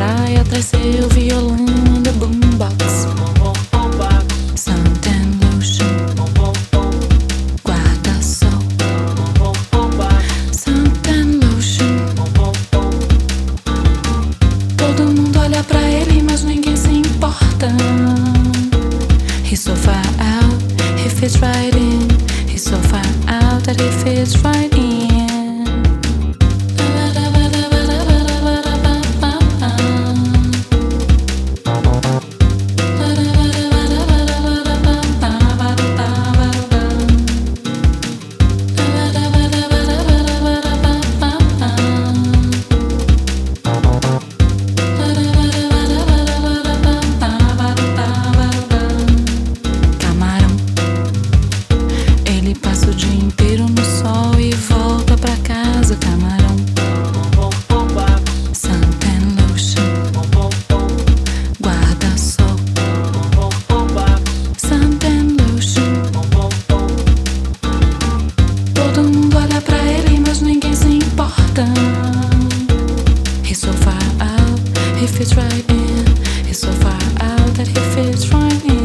praia, traz seu violão da boombox. Suntan lotion, guarda-sol. Suntan lotion. Todo mundo olha pra ele, mas ninguém se importa. He's so far out, he fits right in. He's so far out that he fits right in. Dia inteiro no sol e volta pra casa, camarão. Suntan lotion, guarda-sol. Suntan lotion. Todo mundo olha pra ele, mas ninguém se importa. He's so far out, he fits right in. He's so far out that he fits right in.